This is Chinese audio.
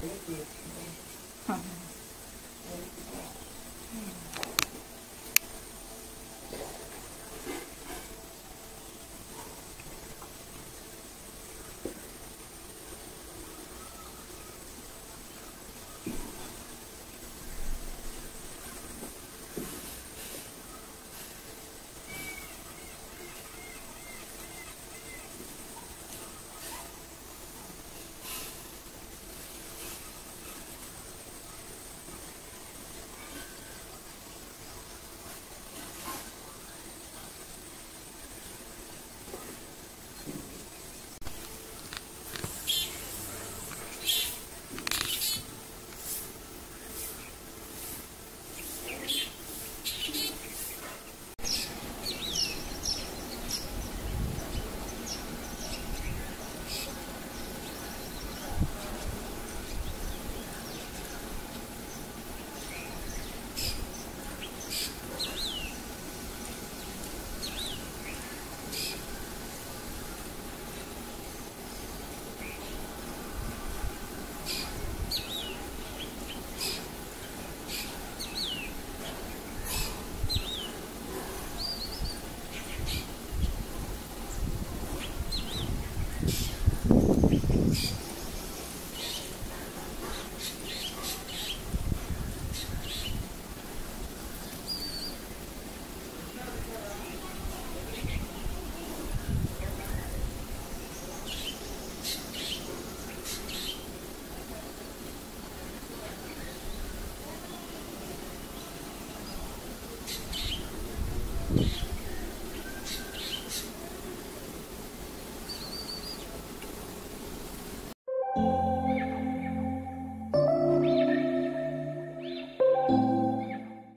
嗯。